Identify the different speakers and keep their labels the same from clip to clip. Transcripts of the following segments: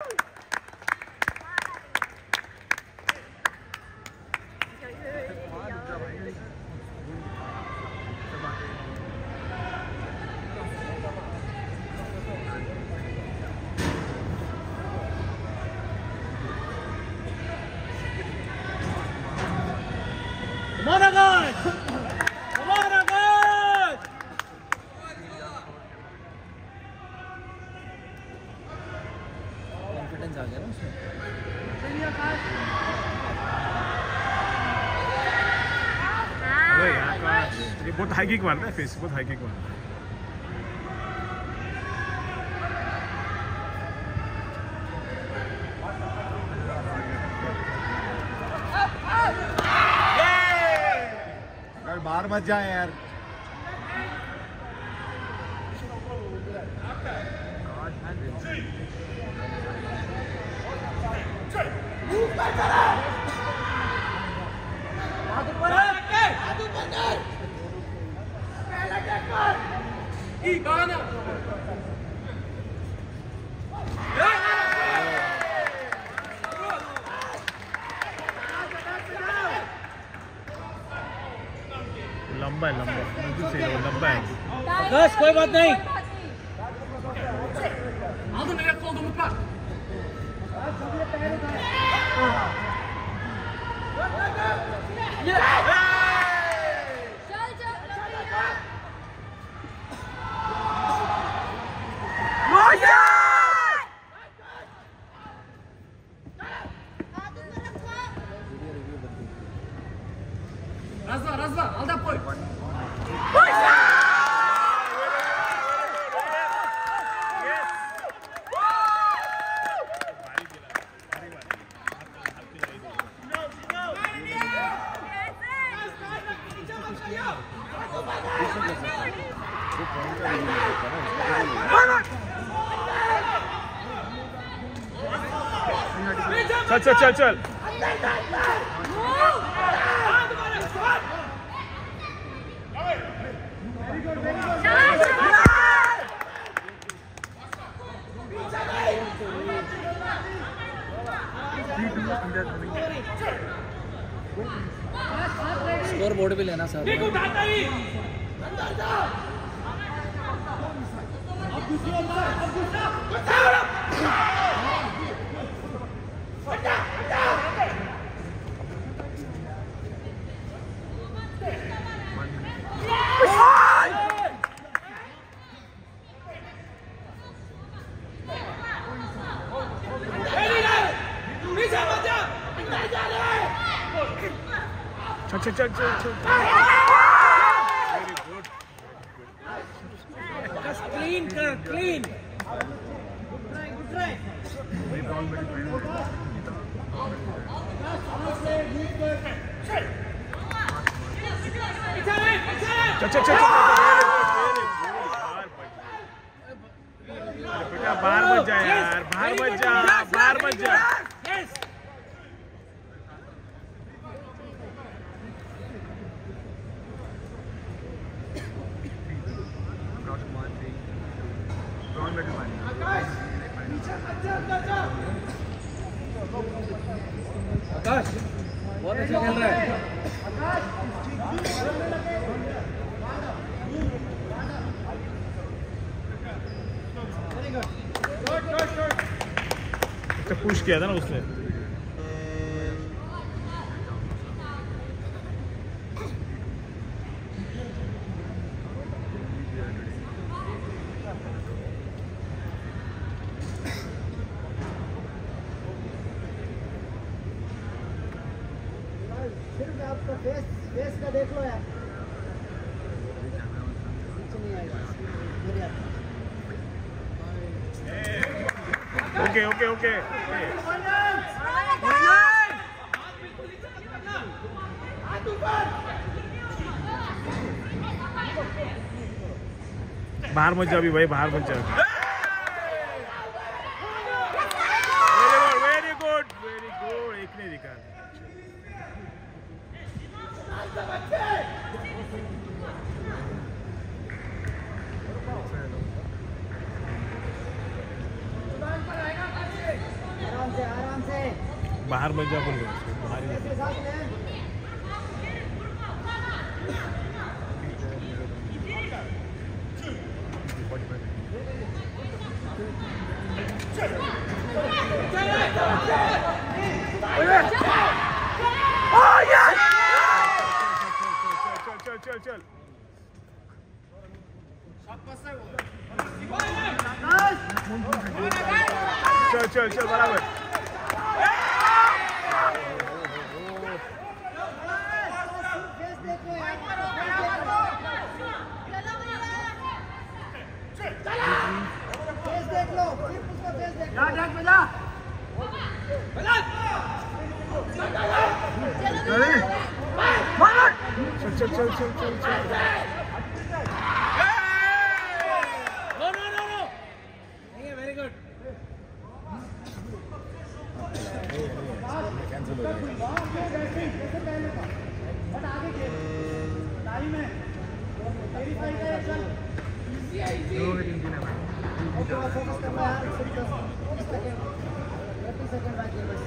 Speaker 1: Woo! आ गया ना उसमें।
Speaker 2: ये बहुत हाई किक मारता है फेस बहुत हाई किक मारता है।
Speaker 3: बाहर मत जाए यार।
Speaker 2: लंबा है लंबा बिल्कुल सही है लंबा है।
Speaker 1: बस कोई बात नहीं। Раз, два, раз, два. Алда, пой. Пойся!
Speaker 2: चल चल चल। चल
Speaker 1: स्कोर बोर्ड भी लेना सर
Speaker 2: चल चल चल चल चल वेरी गुड
Speaker 1: क्लीन कर क्लीन
Speaker 2: चल चल चल बेटा बाहर मत जा यार बाहर मत जा बाहर मत जा
Speaker 1: आकाश बहुत अच्छा खेल रहा है
Speaker 2: तो पुश किया था ना उसने
Speaker 4: सिर्फ़ आपका
Speaker 2: ओके ओके ओके बाहर मत जा अभी भाई, बाहर मत जा वेरी गुड वेरी गुड एक ने
Speaker 4: से
Speaker 1: बाहर मत जा बोल। बाहर ही चल चल चल चल चल चल चल बराबर
Speaker 4: फेस देख लो यार फेस देख लो सिर्फ़ उसका फेस देख लो
Speaker 1: चल चल चल चल चल चल
Speaker 2: No, no, no, no. Yeah, very good.
Speaker 4: But आगे के टाइम है वेरीफाई कर चल ओके फोकस करना यार सिर्फ़ दस सेकंड थर्टी सेकंड बाकी है बस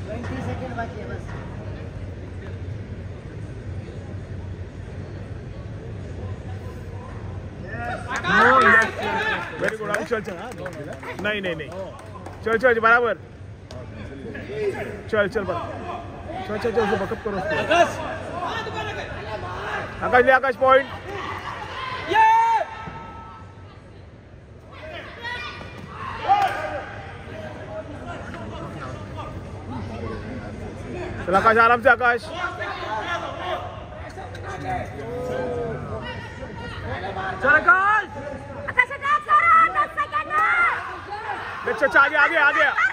Speaker 4: ट्वेंटी सेकंड बाकी है बस
Speaker 1: वेरी गुड अभी चल चल हाँ, नहीं नहीं नहीं। चल चल बराबर। चल चल बराबर। चल चल चल उसको बकअप करो आकाश। ले आकाश पॉइंट आकाश आराम से आकाश। चल आकाश
Speaker 3: आकाश आकाश करो 10 सेकंड
Speaker 1: अच्छा अच्छा आगे आगे आगे।